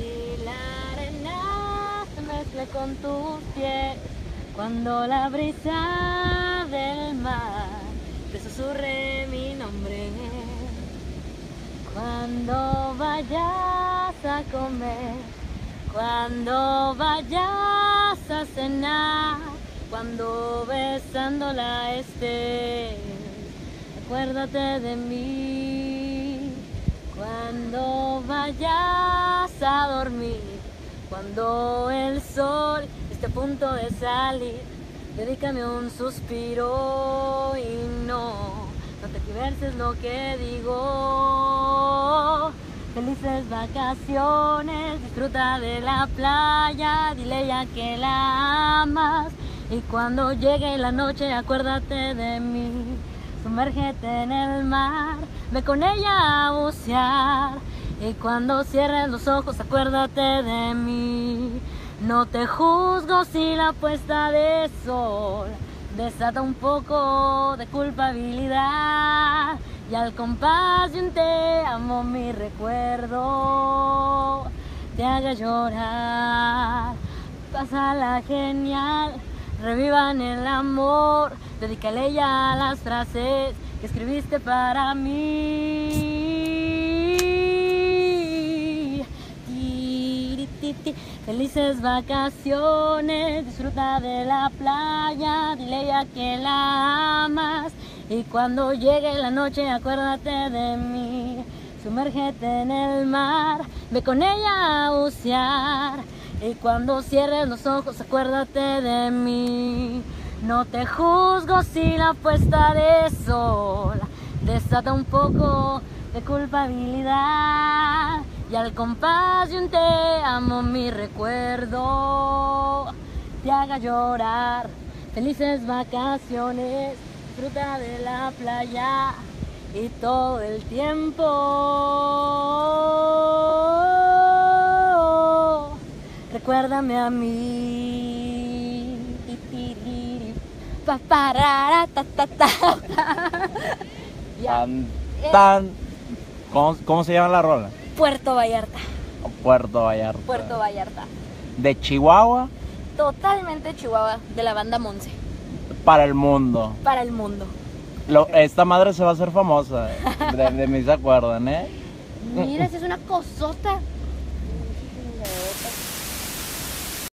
Y la arena se mezcle con tus pies cuando la brisa del mar te susurre mi nombre. Cuando vayas a comer, cuando vayas a cenar, cuando besándola estés, acuérdate de mí. Cuando vayas a dormir, cuando el sol esté a punto de salir, dedícame un suspiro y no, no te es lo que digo. Felices vacaciones, disfruta de la playa, dile ya que la amas. Y cuando llegue la noche, acuérdate de mí. Sumérgete en el mar, ve con ella a bucear. Y cuando cierres los ojos, acuérdate de mí. No te juzgo si la puesta de sol desata un poco de culpabilidad y al compás de un te amo mi recuerdo te haga llorar. Pásala genial, revivan el amor, dedícale ya las frases que escribiste para mí. Felices vacaciones, disfruta de la playa, dile ya que la amas y cuando llegue la noche acuérdate de mí, sumérgete en el mar, ve con ella a bucear. Y cuando cierres los ojos acuérdate de mí. No te juzgo si la puesta de sol desata un poco de culpabilidad. Y al compás de un te amo mi recuerdo te haga llorar. Felices vacaciones disfruta de la playa y todo el tiempo. Recuérdame a mí. Tan, tan. ¿Cómo, ¿Cómo se llama la rola? Puerto Vallarta. Puerto Vallarta. Puerto Vallarta. De Chihuahua. Totalmente Chihuahua, de la banda Monse. Para el mundo. Para el mundo. Lo, esta madre se va a hacer famosa. Eh. De, de mí se acuerdan, ¿eh? Mira, es una cosota.